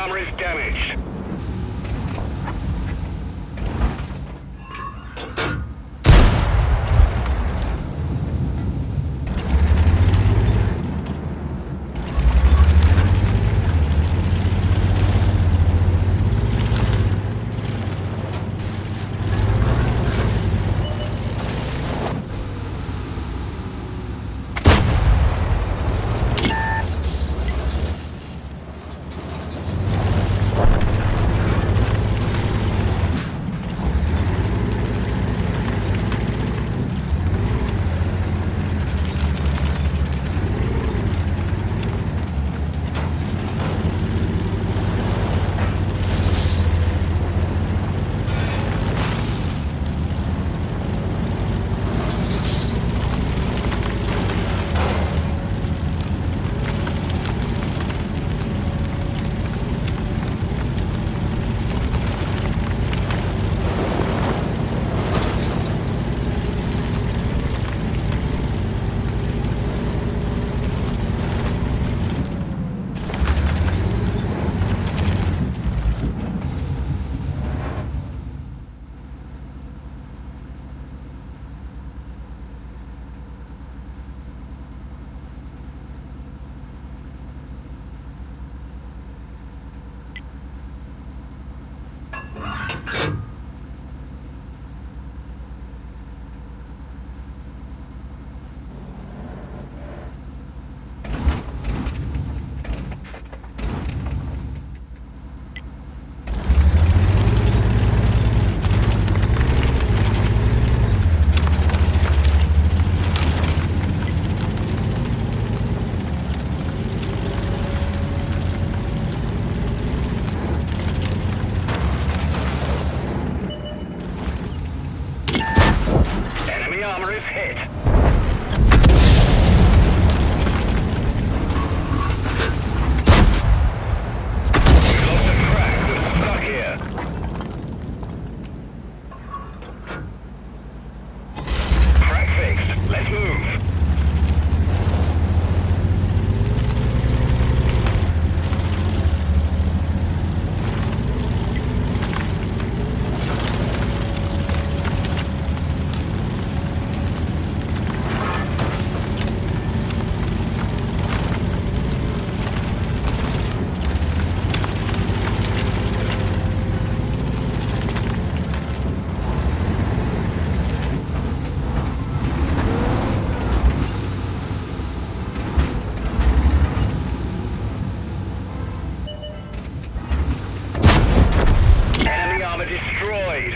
Armor is damaged. Armor is hit. Target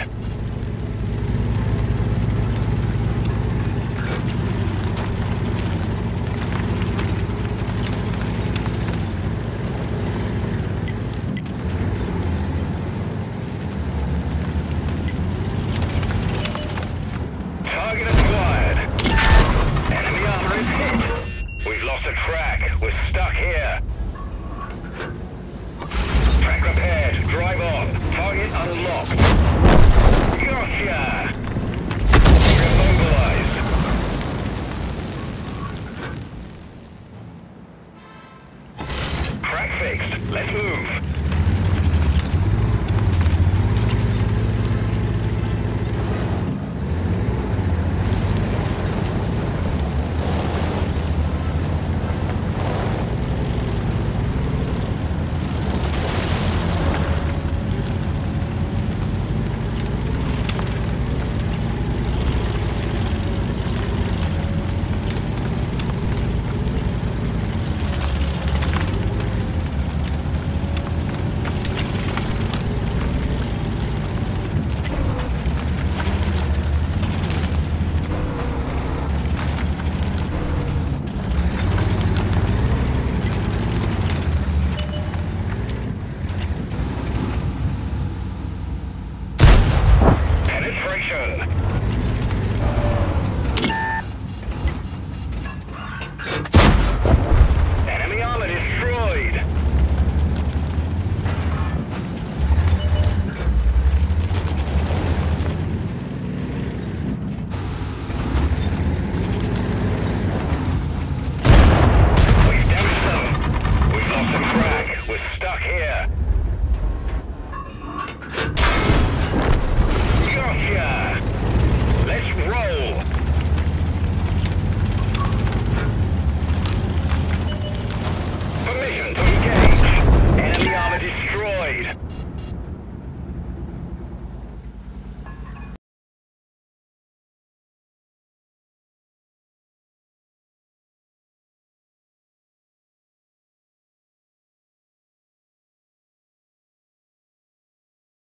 acquired. Enemy armor is hit. We've lost a track. We're stuck here. Track repaired. Drive on. Target unlocked. Gotcha!